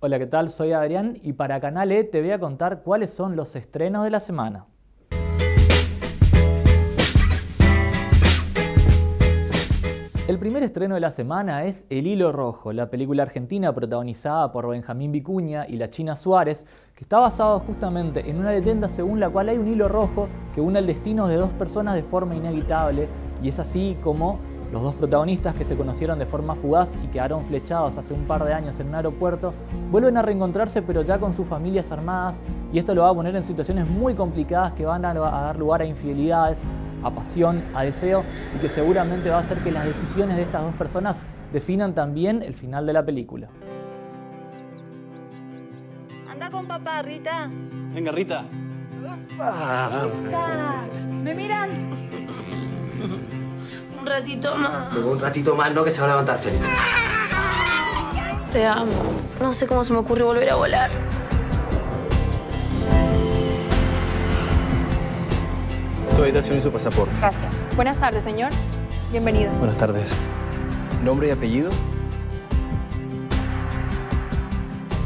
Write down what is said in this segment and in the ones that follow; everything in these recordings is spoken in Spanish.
Hola, ¿qué tal? Soy Adrián y para Canal E te voy a contar cuáles son los estrenos de la semana. El primer estreno de la semana es El Hilo Rojo, la película argentina protagonizada por Benjamín Vicuña y la China Suárez, que está basado justamente en una leyenda según la cual hay un hilo rojo que une el destino de dos personas de forma inevitable y es así como los dos protagonistas que se conocieron de forma fugaz y quedaron flechados hace un par de años en un aeropuerto, vuelven a reencontrarse pero ya con sus familias armadas y esto lo va a poner en situaciones muy complicadas que van a dar lugar a infidelidades, a pasión, a deseo y que seguramente va a hacer que las decisiones de estas dos personas definan también el final de la película. Anda con papá, Rita. Venga, Rita. ¿Me miran? Un ratito más. Luego un ratito más, no, que se va a levantar feliz. Te amo. No sé cómo se me ocurre volver a volar. Su habitación y su pasaporte. Gracias. Buenas tardes, señor. Bienvenido. Buenas tardes. ¿Nombre y apellido?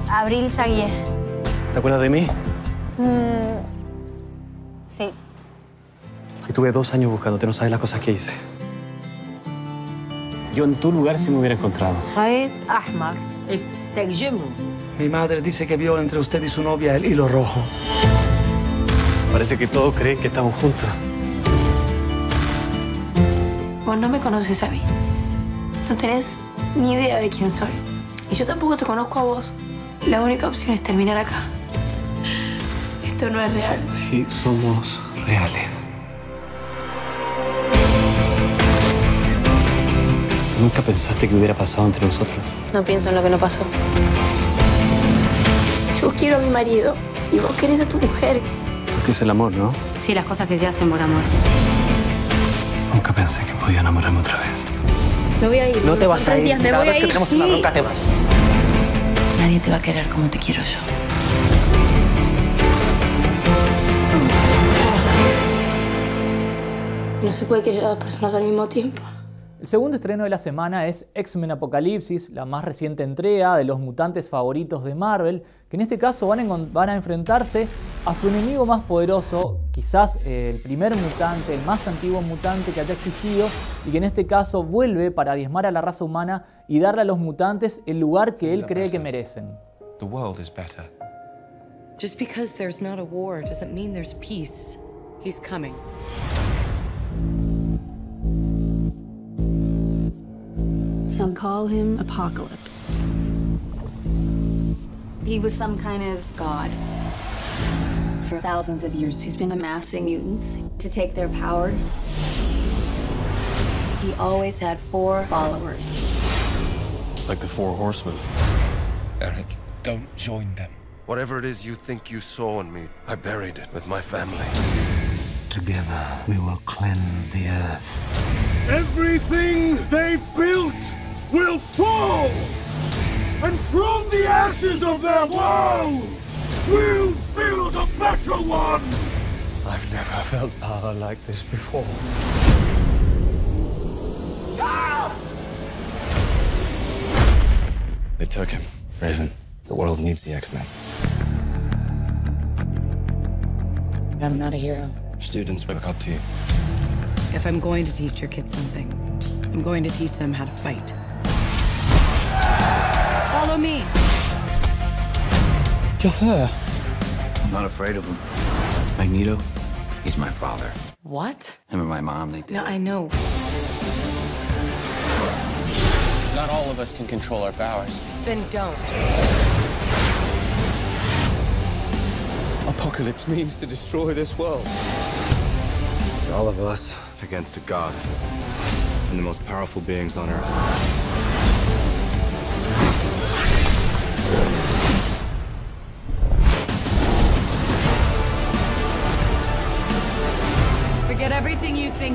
Abril Saguier. ¿Te acuerdas de mí? Mm, sí. Estuve dos años buscándote, no sabes las cosas que hice. Yo en tu lugar sí me hubiera encontrado. Mi madre dice que vio entre usted y su novia el hilo rojo. Parece que todos creen que estamos juntos. Vos no me conoces a mí. No tenés ni idea de quién soy. Y yo tampoco te conozco a vos. La única opción es terminar acá. Esto no es real. Sí, somos reales. ¿Nunca pensaste que hubiera pasado entre nosotros? No pienso en lo que no pasó. Yo quiero a mi marido y vos querés a tu mujer. Porque es el amor, ¿no? Sí, las cosas que se hacen por amor. Nunca pensé que podía enamorarme otra vez. Me voy a ir. No te vas a ir. días, me Cada voy a vez que ir. tenemos una sí. bronca te vas. Nadie te va a querer como te quiero yo. No se puede querer a dos personas al mismo tiempo. El segundo estreno de la semana es X-Men Apocalipsis, la más reciente entrega de los mutantes favoritos de Marvel, que en este caso van a, encon- van a enfrentarse a su enemigo más poderoso, quizás eh, el primer mutante, el más antiguo mutante que haya existido, y que en este caso vuelve para diezmar a la raza humana y darle a los mutantes el lugar que él cree que merecen. The world is better. Just because there's not a war doesn't mean there's peace. He's coming. Some call him Apocalypse. He was some kind of god. For thousands of years, he's been amassing mutants to take their powers. He always had four followers. Like the Four Horsemen. Eric, don't join them. Whatever it is you think you saw in me, I buried it with my family. Together, we will cleanse the earth. Everything they've built will fall! And from the ashes of their world, we'll build a better one! I've never felt power like this before. They took him. Raven, the world needs the X-Men. I'm not a hero. Students look up to you. If I'm going to teach your kids something, I'm going to teach them how to fight. You're her. I'm not afraid of him. Magneto, he's my father. What? Him and my mom, they did. No, I know. Not all of us can control our powers. Then don't. Apocalypse means to destroy this world. It's all of us against a god. And the most powerful beings on earth.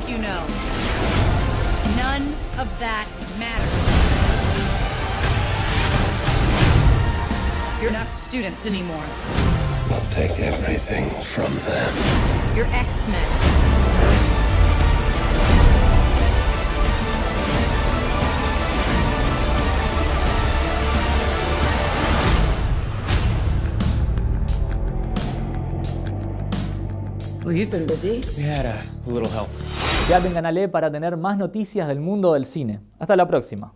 you know. None of that matters. You're not students anymore. We'll take everything from them. You're X-Men. Well, you've been busy. We had a little help. Quédate en Canal E para tener más noticias del mundo del cine. Hasta la próxima.